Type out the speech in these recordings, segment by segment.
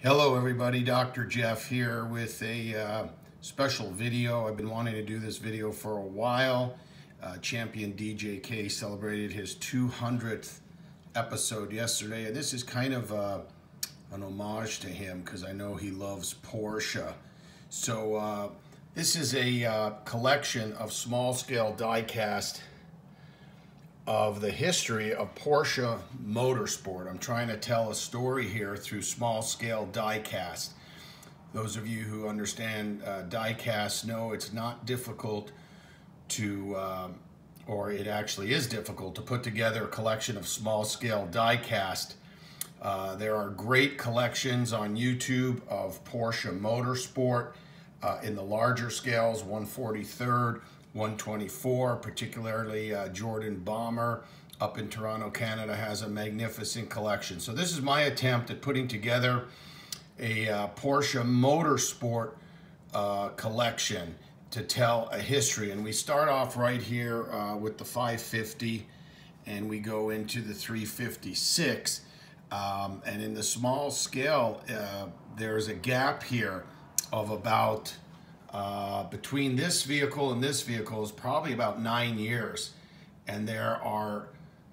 Hello everybody, Dr. Jeff here with a uh, special video. I've been wanting to do this video for a while. Uh, Champion DJK celebrated his 200th episode yesterday and this is kind of uh, an homage to him because I know he loves Porsche. So uh, this is a uh, collection of small scale die-cast of the history of Porsche Motorsport. I'm trying to tell a story here through small scale die-cast. Those of you who understand uh, die-cast know it's not difficult to, uh, or it actually is difficult to put together a collection of small scale die-cast. Uh, there are great collections on YouTube of Porsche Motorsport uh, in the larger scales, 143rd, 124, particularly uh, Jordan Bomber up in Toronto, Canada, has a magnificent collection. So this is my attempt at putting together a uh, Porsche Motorsport uh, collection to tell a history. And we start off right here uh, with the 550 and we go into the 356. Um, and in the small scale, uh, there's a gap here of about uh, between this vehicle and this vehicle is probably about nine years. And there are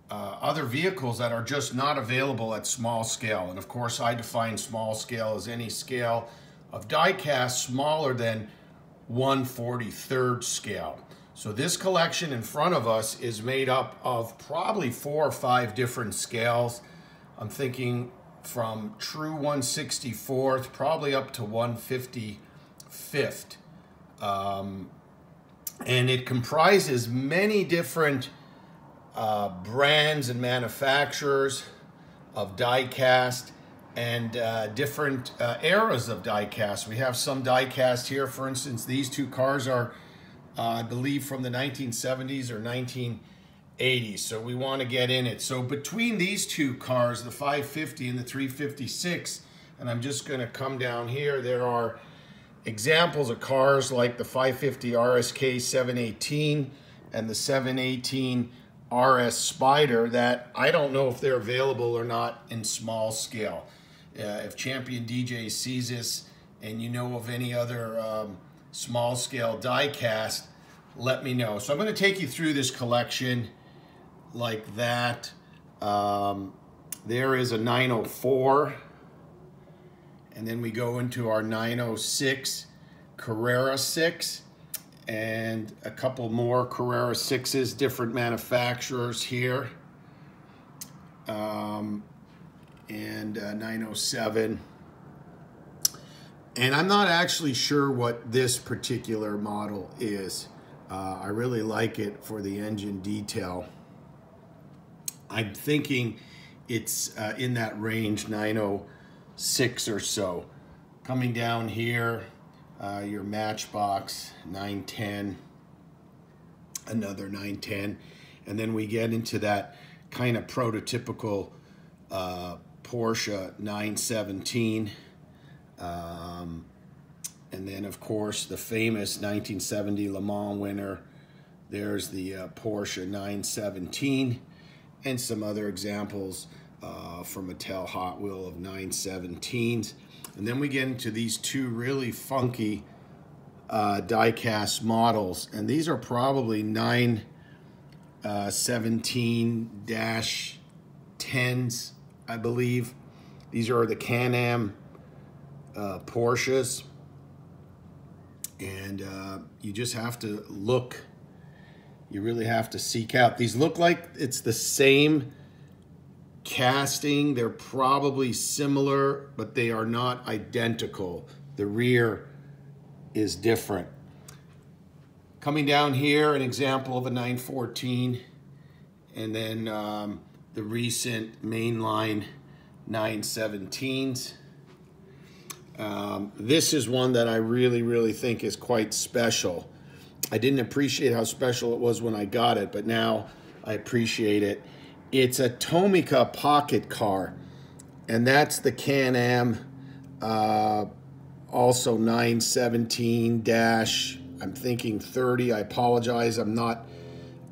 uh, other vehicles that are just not available at small scale. And of course, I define small scale as any scale of die-cast smaller than 143rd scale. So this collection in front of us is made up of probably four or five different scales. I'm thinking from true 164th, probably up to 155th. Um, and it comprises many different uh, brands and manufacturers of die-cast and uh, different uh, eras of die-cast. We have some die-cast here. For instance, these two cars are, uh, I believe, from the 1970s or 1980s. So we want to get in it. So between these two cars, the 550 and the 356, and I'm just going to come down here, there are examples of cars like the 550 RSK 718 and the 718 RS Spider that I don't know if they're available or not in small scale. Uh, if Champion DJ sees this and you know of any other um, small scale die cast, let me know. So I'm going to take you through this collection like that. Um, there is a 904 and then we go into our 906 Carrera 6 and a couple more Carrera 6s, different manufacturers here. Um, and uh, 907. And I'm not actually sure what this particular model is. Uh, I really like it for the engine detail. I'm thinking it's uh, in that range 906 six or so. Coming down here, uh, your Matchbox 910, another 910, and then we get into that kind of prototypical uh, Porsche 917. Um, and then, of course, the famous 1970 Le Mans winner. There's the uh, Porsche 917 and some other examples uh, from Mattel Hot Wheel of 917s. And then we get into these two really funky uh, die-cast models. And these are probably 917-10s, uh, I believe. These are the Can-Am uh, Porsches. And uh, you just have to look, you really have to seek out. These look like it's the same casting, they're probably similar, but they are not identical. The rear is different. Coming down here, an example of a 914, and then um, the recent mainline 917s. Um, this is one that I really, really think is quite special. I didn't appreciate how special it was when I got it, but now I appreciate it. It's a Tomica pocket car, and that's the Can-Am, uh, also 917 dash, I'm thinking 30. I apologize, I'm not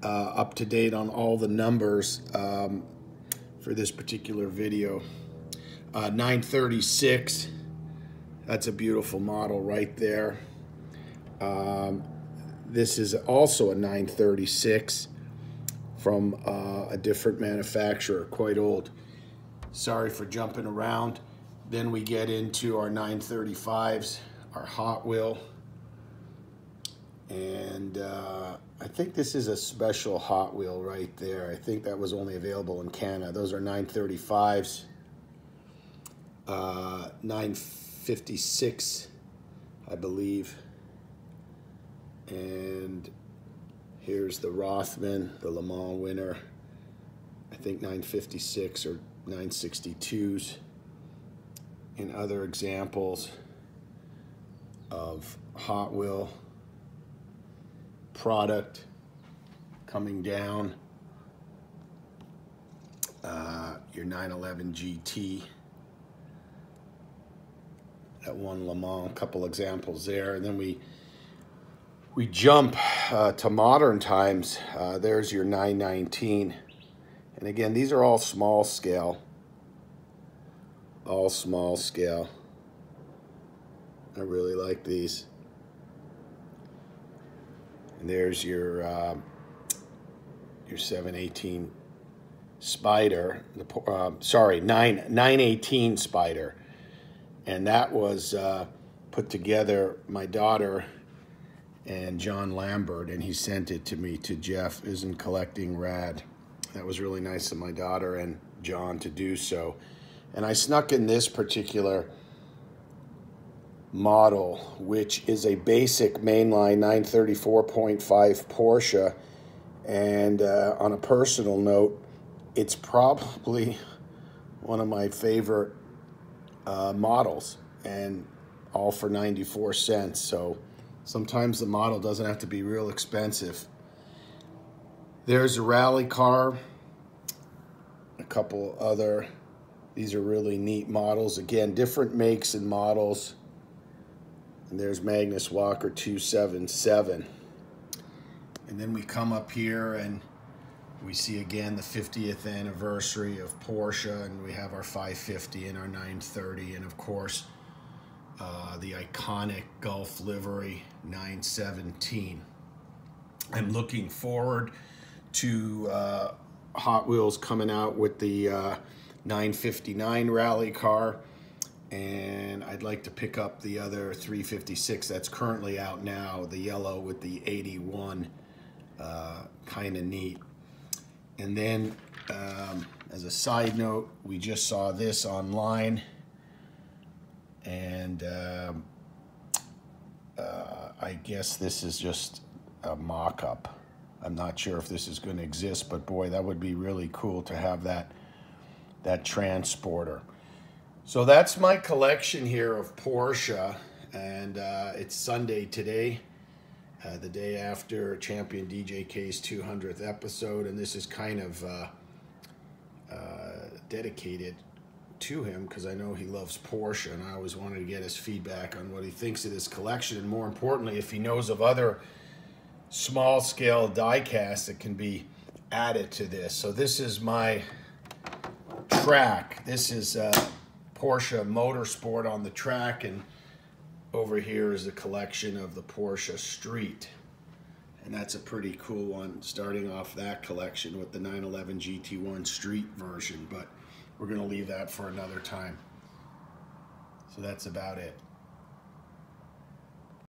uh, up to date on all the numbers um, for this particular video. Uh, 936 That's a beautiful model right there. Um, this is also a 936 from uh, a different manufacturer, quite old. Sorry for jumping around. Then we get into our 935s, our Hot Wheel. And uh, I think this is a special Hot Wheel right there. I think that was only available in Canada. Those are 935s. Uh, 956, I believe. And here's the Rothman, the Le Mans winner. I think 956 or 962s. And other examples of Hot Wheel product coming down. Uh, your 911 GT. That one Le Mans, a couple examples there. And then we we jump uh, to modern times. Uh, there's your 919. And again, these are all small scale. All small scale. I really like these. And there's your uh, your 718 Spider. The uh, sorry, 9 918 Spider, and that was uh, put together. My daughter and John Lambert, and he sent it to me to Jeff. Isn't collecting rad? That was really nice of my daughter and John to do so. And I snuck in this particular model, which is a basic mainline 934.5 Porsche. And uh, on a personal note, it's probably one of my favorite uh, models, and all for 94 cents. So sometimes the model doesn't have to be real expensive. There's a rally car, a couple other. These are really neat models. Again, different makes and models. And there's Magnus Walker 277. And then we come up here and we see again the 50th anniversary of Porsche and we have our 550 and our 930 and of course uh, the iconic Gulf livery 917. I'm looking forward to uh, Hot Wheels coming out with the uh, 959 rally car and I'd like to pick up the other 356 that's currently out now, the yellow with the 81, uh, kind of neat. And then, um, as a side note, we just saw this online, and um, uh, I guess this is just a mock-up. I'm not sure if this is going to exist, but boy, that would be really cool to have that that transporter. So that's my collection here of Porsche, and uh, it's Sunday today, uh, the day after Champion DJK's 200th episode, and this is kind of uh, uh, dedicated to him because I know he loves Porsche, and I always wanted to get his feedback on what he thinks of this collection, and more importantly, if he knows of other small-scale diecasts that can be added to this. So this is my track. This is uh, Porsche Motorsport on the track, and over here is a collection of the Porsche Street. And that's a pretty cool one, starting off that collection with the 911 GT1 Street version, but we're going to leave that for another time. So that's about it.